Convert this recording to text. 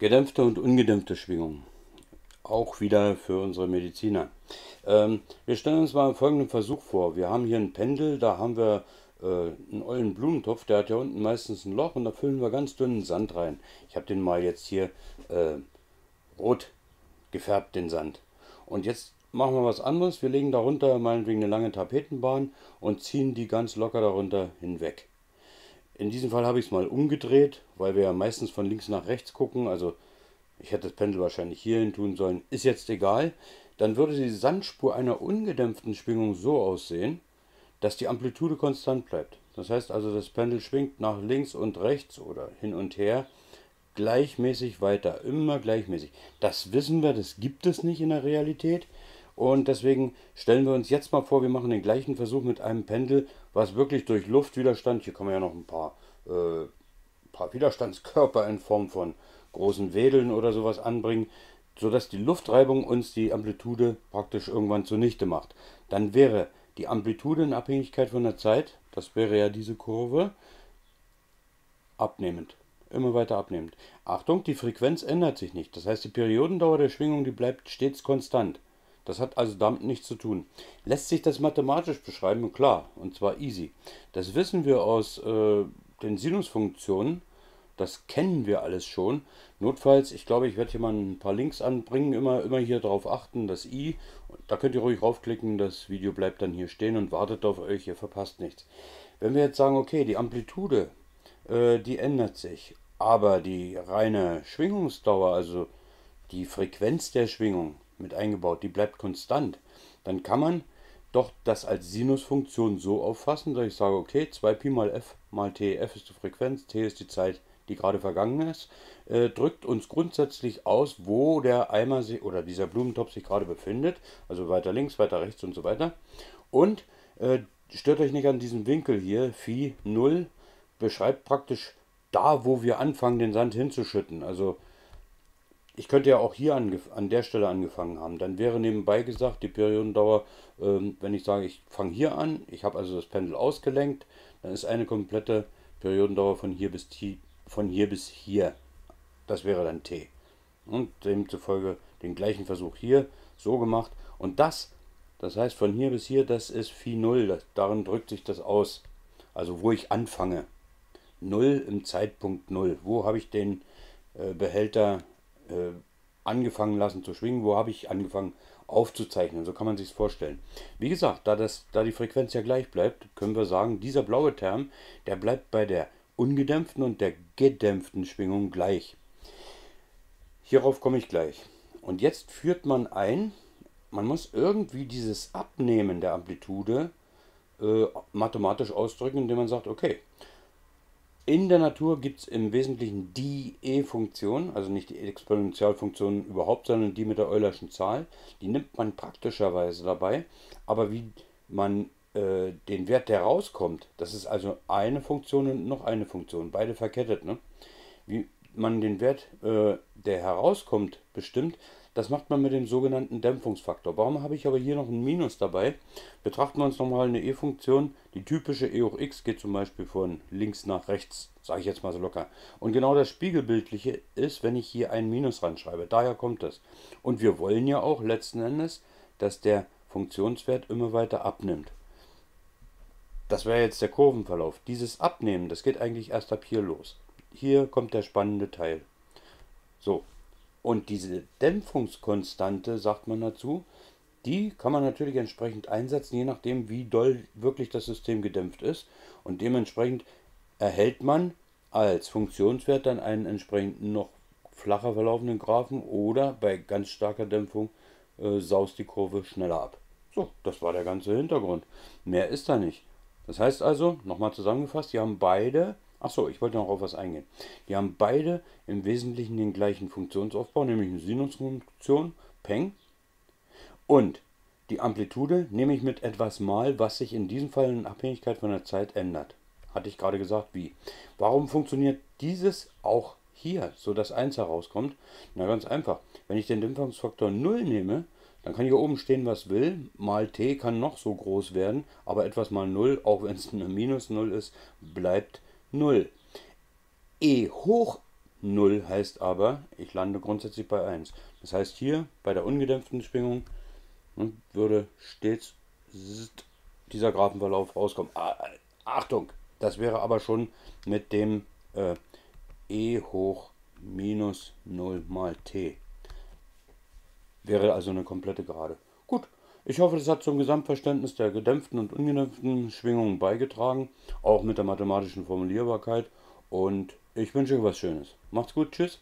Gedämpfte und ungedämpfte Schwingungen. Auch wieder für unsere Mediziner. Ähm, wir stellen uns mal folgenden Versuch vor. Wir haben hier ein Pendel, da haben wir äh, einen ollen Blumentopf, der hat ja unten meistens ein Loch und da füllen wir ganz dünnen Sand rein. Ich habe den mal jetzt hier äh, rot gefärbt, den Sand. Und jetzt machen wir was anderes. Wir legen darunter meinetwegen eine lange Tapetenbahn und ziehen die ganz locker darunter hinweg. In diesem Fall habe ich es mal umgedreht, weil wir ja meistens von links nach rechts gucken. Also ich hätte das Pendel wahrscheinlich hierhin tun sollen. Ist jetzt egal. Dann würde die Sandspur einer ungedämpften Schwingung so aussehen, dass die Amplitude konstant bleibt. Das heißt also, das Pendel schwingt nach links und rechts oder hin und her gleichmäßig weiter, immer gleichmäßig. Das wissen wir, das gibt es nicht in der Realität. Und deswegen stellen wir uns jetzt mal vor, wir machen den gleichen Versuch mit einem Pendel, was wirklich durch Luftwiderstand, hier kann man ja noch ein paar, äh, paar Widerstandskörper in Form von großen Wedeln oder sowas anbringen, sodass die Luftreibung uns die Amplitude praktisch irgendwann zunichte macht. Dann wäre die Amplitude in Abhängigkeit von der Zeit, das wäre ja diese Kurve, abnehmend. Immer weiter abnehmend. Achtung, die Frequenz ändert sich nicht. Das heißt, die Periodendauer der Schwingung, die bleibt stets konstant. Das hat also damit nichts zu tun. Lässt sich das mathematisch beschreiben? Klar, und zwar easy. Das wissen wir aus äh, den Sinusfunktionen. Das kennen wir alles schon. Notfalls, ich glaube, ich werde hier mal ein paar Links anbringen. Immer, immer hier drauf achten, das i. Da könnt ihr ruhig raufklicken. Das Video bleibt dann hier stehen und wartet auf euch. Ihr verpasst nichts. Wenn wir jetzt sagen, okay, die Amplitude, äh, die ändert sich. Aber die reine Schwingungsdauer, also die Frequenz der Schwingung, mit eingebaut, die bleibt konstant, dann kann man doch das als Sinusfunktion so auffassen, dass ich sage, okay, 2pi mal f mal t, f ist die Frequenz, t ist die Zeit, die gerade vergangen ist, äh, drückt uns grundsätzlich aus, wo der Eimer sich, oder dieser Blumentopf sich gerade befindet, also weiter links, weiter rechts und so weiter. Und äh, stört euch nicht an diesem Winkel hier, Phi 0 beschreibt praktisch da, wo wir anfangen, den Sand hinzuschütten. Also ich könnte ja auch hier an der Stelle angefangen haben. Dann wäre nebenbei gesagt, die Periodendauer, ähm, wenn ich sage, ich fange hier an, ich habe also das Pendel ausgelenkt, dann ist eine komplette Periodendauer von hier bis, von hier, bis hier. Das wäre dann T. Und demzufolge den gleichen Versuch hier so gemacht. Und das, das heißt von hier bis hier, das ist Phi 0. Das, darin drückt sich das aus. Also wo ich anfange. 0 im Zeitpunkt 0. Wo habe ich den äh, Behälter äh, angefangen lassen zu schwingen, wo habe ich angefangen aufzuzeichnen. So kann man sich vorstellen. Wie gesagt, da, das, da die Frequenz ja gleich bleibt, können wir sagen, dieser blaue Term, der bleibt bei der ungedämpften und der gedämpften Schwingung gleich. Hierauf komme ich gleich. Und jetzt führt man ein, man muss irgendwie dieses Abnehmen der Amplitude äh, mathematisch ausdrücken, indem man sagt, okay, in der Natur gibt es im Wesentlichen die E-Funktion, also nicht die Exponentialfunktion überhaupt, sondern die mit der Eulerschen Zahl. Die nimmt man praktischerweise dabei, aber wie man äh, den Wert, der rauskommt, das ist also eine Funktion und noch eine Funktion, beide verkettet. Ne? Wie man den Wert, äh, der herauskommt, bestimmt, das macht man mit dem sogenannten Dämpfungsfaktor. Warum habe ich aber hier noch ein Minus dabei? Betrachten wir uns nochmal eine e-Funktion. Die typische e hoch x geht zum Beispiel von links nach rechts, sage ich jetzt mal so locker. Und genau das Spiegelbildliche ist, wenn ich hier ein Minus ranschreibe. Daher kommt das. Und wir wollen ja auch letzten Endes, dass der Funktionswert immer weiter abnimmt. Das wäre jetzt der Kurvenverlauf. Dieses Abnehmen, das geht eigentlich erst ab hier los. Hier kommt der spannende Teil. So, und diese Dämpfungskonstante, sagt man dazu, die kann man natürlich entsprechend einsetzen, je nachdem, wie doll wirklich das System gedämpft ist. Und dementsprechend erhält man als Funktionswert dann einen entsprechend noch flacher verlaufenden Graphen oder bei ganz starker Dämpfung äh, saust die Kurve schneller ab. So, das war der ganze Hintergrund. Mehr ist da nicht. Das heißt also, nochmal zusammengefasst, die haben beide Achso, ich wollte noch auf was eingehen. Die haben beide im Wesentlichen den gleichen Funktionsaufbau, nämlich eine Sinusfunktion, Peng. Und die Amplitude nehme ich mit etwas mal, was sich in diesem Fall in Abhängigkeit von der Zeit ändert. Hatte ich gerade gesagt, wie. Warum funktioniert dieses auch hier, so dass 1 herauskommt? Na ganz einfach. Wenn ich den Dämpfungsfaktor 0 nehme, dann kann hier oben stehen, was will. Mal t kann noch so groß werden, aber etwas mal 0, auch wenn es eine minus 0 ist, bleibt 0. E hoch 0 heißt aber, ich lande grundsätzlich bei 1. Das heißt hier bei der ungedämpften Schwingung hm, würde stets dieser Graphenverlauf rauskommen. Ah, Achtung, das wäre aber schon mit dem äh, e hoch minus 0 mal t. Wäre also eine komplette Gerade. Ich hoffe, das hat zum Gesamtverständnis der gedämpften und ungedämpften Schwingungen beigetragen, auch mit der mathematischen Formulierbarkeit. Und ich wünsche euch was Schönes. Macht's gut, tschüss.